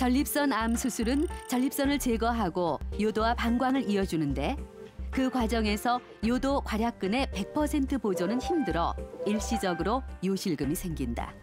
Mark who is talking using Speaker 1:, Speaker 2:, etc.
Speaker 1: 전립선 암 수술은 전립선을 제거하고 요도와 방광을 이어주는데 그 과정에서 요도 괄약근의 100% 보존은 힘들어 일시적으로 요실금이 생긴다.